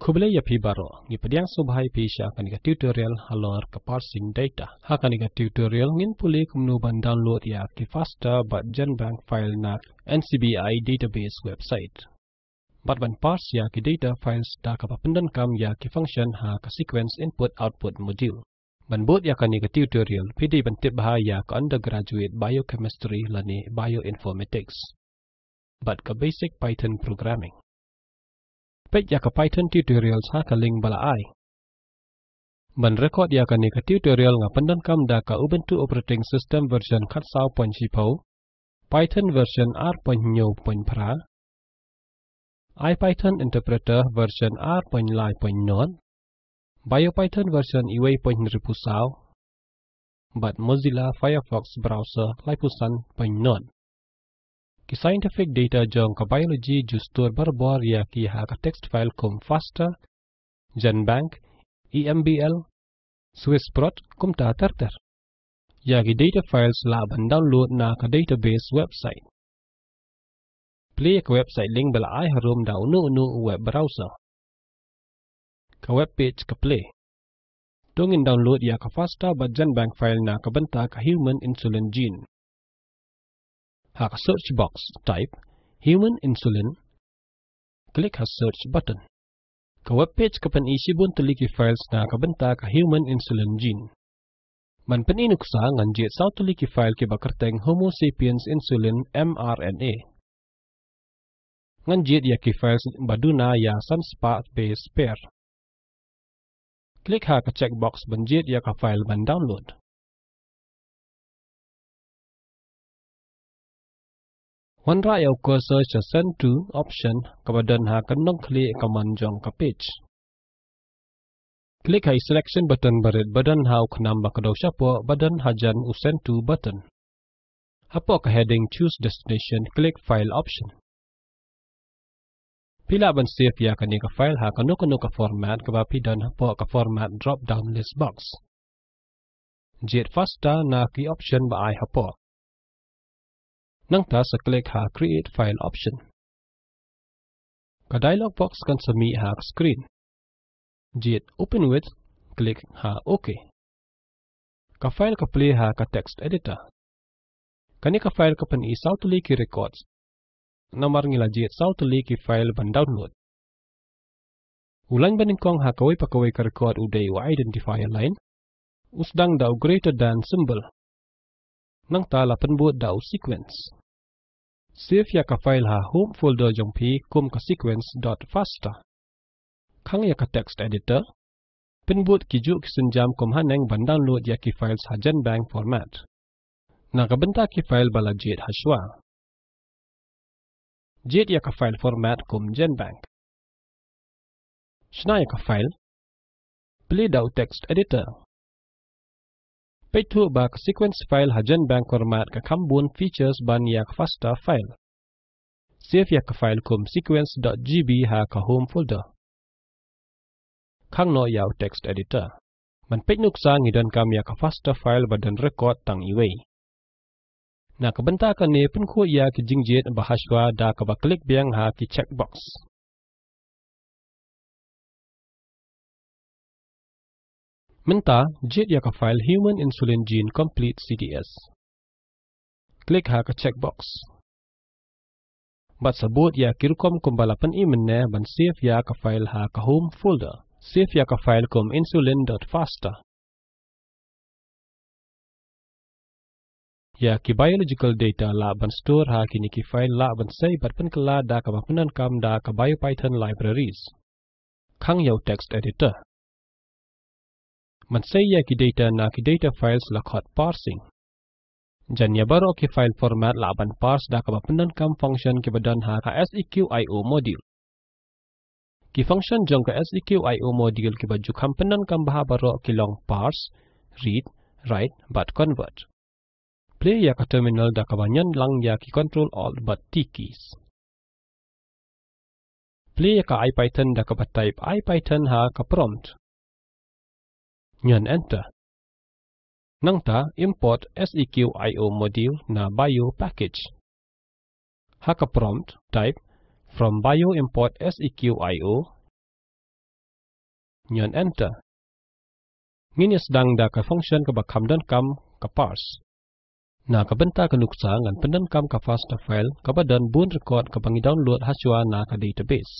Kubele ya pi baro, ngi pediang subhai pi sya kan ga tutorial halor ke parsing data. Ha kan ga tutorial ngin puli kumnu download ya ki faster gen bank file na NCBI database website. But ban parse ya ki data files da ka papendan kam ya ki function ha ka sequence input output module. Ban bot ya kan ga tutorial pidi ban tip bah ya ka undergraduate biochemistry lani bioinformatics. But ka basic Python programming. Pek ya ka Python tutorials ha ka link bala ai. Ban record ka ni ka tutorial nga pandan kam da ka Ubuntu operating system version 4.0 Python version R.0.pra IPython interpreter version R.lai.0 BioPython version iway.repusau but Mozilla Firefox browser laipusan.0 Ki scientific data jong ka biology justur barbor ya ki ha ka text file kum faster, GenBank, EMBL, Swissprot kum ta terter. Ya ki data files la ban download na ka database website. Play ka website link bala ai harum da unu unu web browser. Ka web page ka play. Tungin download ya ka faster but GenBank file na ka banta ka human insulin gene. Hak search box type human insulin. Klik ha search button. Ka web page ka pan isi bun tuliki files na kabenta ka human insulin gene. Man pan inuksa ngan jet saw tuliki file ki bakarteng Homo sapiens insulin mRNA. Ngan jet ya ki files baduna ya sunspa base pair. Klik ha ka checkbox ban jet ya ka file ban download. Wan ra yaw cursor sa send to option kabadan ha kanong klik kaman jong ka page. Klik hai selection button barit badan ha uknam bakadaw siya po badan hajan u send to button. Hapo ka heading choose destination click file option. Pila ban save ya kani ka file ha kanu kanu ka format kaba pidan hapo ka format drop down list box. Jet fasta na ki option ba ai hapo. Nang ta sa click ha create file option. Ka dialog box kan sami ha screen. Jet open with click ha OK. Ka file ka play ha ka text editor. Kani ka file ka pan isaw tuli ki records. Namar ngila jet saw tuli ki file ban download. Ulan banin kong ha kawai pa kawai ka record uday wa identifier line. Usdang daw greater than symbol. Nang ta lapan buat daw sequence. Save ya ka file ha home folder jong pi kum ka sequence.fasta. Kang ya ka text editor. Pinbut ki juk senjam kum haneng ban download ya ki files ha GenBank format. Nakabenta ki file bala jet ha shwa. Jet ya ka file format kum GenBank. Shna ya ka file. Play daw text editor. 2 bak sequence file ha GenBank format ka kambun features ban yak fasta file. Save yak file kum sequence.gb ha ka home folder. Kang no yaw text editor. Man page nuksa ngidan kam yak fasta file badan record tang iway. Na kabenta ka ne pun ko ya ki jingjet bahaswa da ka ba klik biang ha ki checkbox. Menta jet ya ka file human insulin gene complete CDS. Klik ha ka checkbox. Bat sabut ya kirkom kumbalapan imen ne ban save ya ka file ha ka home folder. Save ya ka file kum insulin.fasta. Ya ki biological data la ban store ha ki niki file la ban say bat pen kala da ka bapunan kam da ka biopython libraries. Kang yaw text editor. Man ki data na ki data files la hot parsing. Jan ya baro ki file format la ban parse da ka bapunan kam function ki badan ha ka seqio module. Ki function jong ka seqio module ki baju kam baha baro ki long parse, read, write, but convert. Play ya ka terminal da ka banyan lang ya ki control alt but t keys. Play ya ka IPython da ka type IPython ha ka prompt. Nyan enter. Nang ta import seqio module na bio package. Ha ka prompt type from bio import seqio nyon enter. Ngin ya sedang da ka function ka bakam dan kam ka parse. Na ka benta ka nuksa ngan pendan kam ka fasta file ka badan bun record ka bangi download haswa na ka database.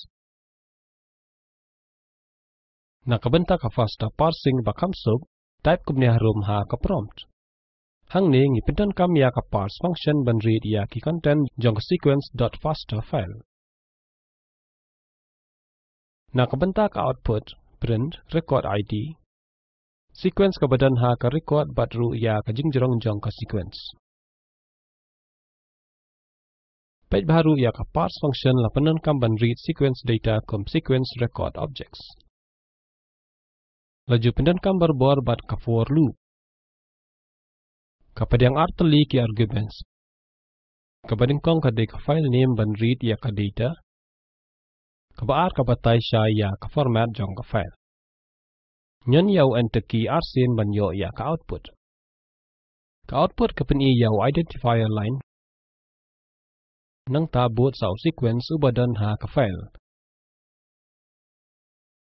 Na ka fasta parsing bakam sub type kubni harum ha ka prompt. Hang ni ngi pendan kam ya ka parse function ban read ya ki content jong sequence.fasta file. Na ka benta ka output print record ID sequence ka badan ha ka record bat ru ya ka jingjrong jong ka sequence. Page baru ya ka parse function la pendan kam ban read sequence data kum sequence record objects. Laju pendan kam berbor bat ka for loop. Kapag yang artli ki arguments. Kapag kong ka ka file name ban read ya ka data. Kapag ka batay siya ya ka format jong ka file. Nyan yaw enter key arsin ban yo ya ka output. Ka output ka peni yaw identifier line. Nang tabut sa sequence ubadan ha ka file.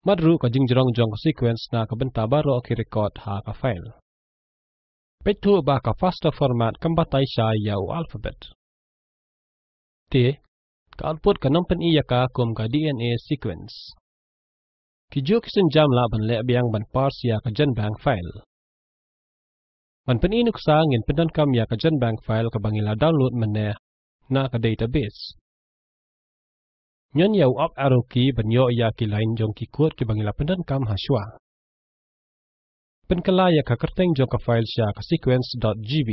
Madru ka jingjrong jong sequence na ka benta baro ki record ha ka file. Petu ba ka faster format kambatay siya yaw alphabet. T. Ka output ka nampan iya ka kum ka DNA sequence. Kijo kisin jam la ban le biang ban parse ya ka jen bank file. Ban pen inuk sa ngin pendan kam ya ka jen bank file ka bangila download mene na ka database. Nyan yaw up arrow key ban yo ya ki line jong ki kod ki bangila pendan kam haswa. Penkala ya ka kerteng jong ka file siya ka sequence.gb.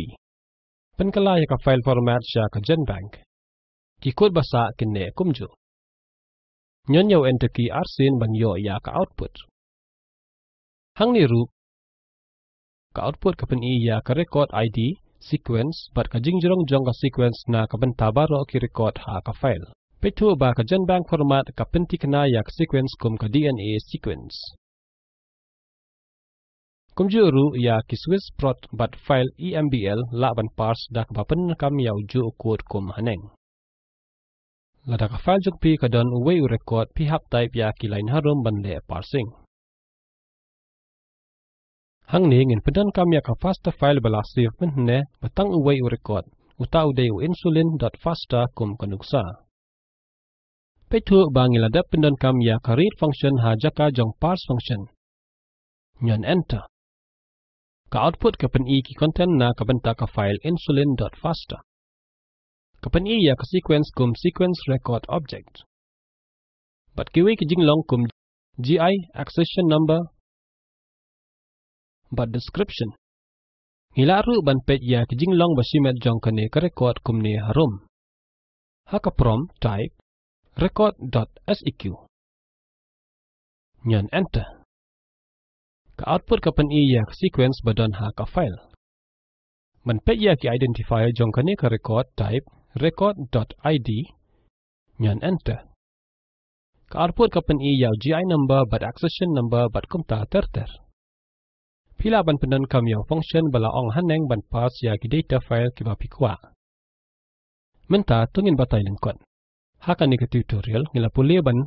Penkala ya ka file format siya ka jen bank. Ki kod basa kinne kumjo. Nyan yaw enter key arsin ban yo ya ka output. Hang ni ru ka output ka pen i ya ka record ID sequence bat ka jingjrong jong ka sequence na ka benta baro ki record ha ka file. Petu ba ka format ka penti kena ya ka sequence kum ka DNA sequence. Kumju ru ya ki swiss prot bat file EMBL la ban parse dak ba pen kam yaw ju kod kum haneng. Ka file juk pi ka don uwe record pi hap type ya ki harum ban le parsing. Hang ni ngin pedan kam ya ka fasta file bala save ne batang uwe record uta ude u insulin.fasta kum kanuksa. Petu bangi lada pedan kam ya ka read function ha jaka jong parse function. Nyan enter. Ka output ka pen i ki content na ka benta ka file insulin.fasta. Kapan iya ka sequence kum sequence record object. But kiwi ki jinglong kum GI accession number but description. Hilaru ban pet ya ki jinglong basimet jong kane ka record kum ne harum. Haka prom type record.seq. Nyan enter. Ka output kapan iya ka sequence badan ha ka file. Man pet ya ki identifier jong kane ka record type record.id nyan enter. Ka output ka pen i yaw GI number but accession number but kumta terter. Pila ban penan kam yaw function bala ong haneng ban pass ya data file ki ba pikwa. Menta tungin batay lingkon. Haka ni ka tutorial ngila puli ban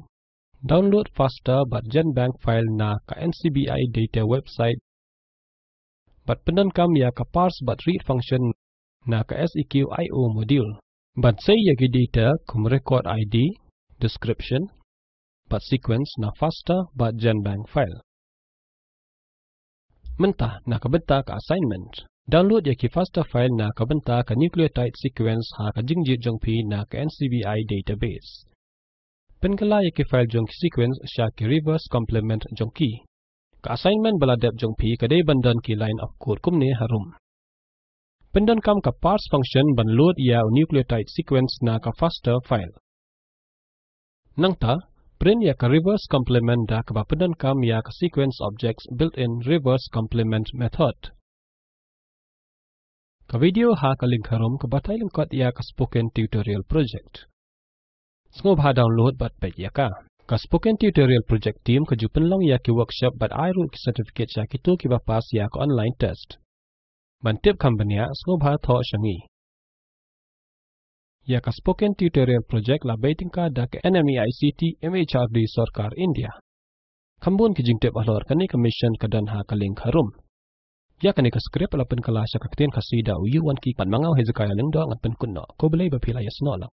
download faster but GenBank file na ka NCBI data website but penan kam ya ka parse but read function na ka SEQIO module. But say yagi data kum record ID, description, but sequence na faster but GenBank file. Mentah na kabenta ka assignment. Download yaki faster file na kabenta ka nucleotide sequence ha ka jingjit jong pi na ka NCBI database. Penkala yaki file jong sequence siya ki reverse complement jong ki. Ka assignment bala dep jong pi kadai bandan ki line of code kumne harum. Pendan kam ka parse function ban load ia nucleotide sequence na ka faster file. Nang ta, print ya ka reverse complement da ka pendan kam ya ka sequence objects built-in reverse complement method. Ka video ha ka link harum ka batay lingkot ya ka spoken tutorial project. Sengob ha download bat pet ya ka. Ka spoken tutorial project team ka jupen long ya ki workshop bat airu ki certificate ya ki tu ki ba pass ya ka online test. Ban tip company sko bha tho shangi. Ya ka spoken tutorial project la baiting ka dak NMEICT MHRD Sarkar India. Kambun ki jingtep ahlor kani commission kadan ha kaling harum. Ya kani ka skrip ala pen kala sya kakten kasida uyu wan ki pan mangau hezekaya lengdo ngat pen kunno. Ko belai bapila yasno lang.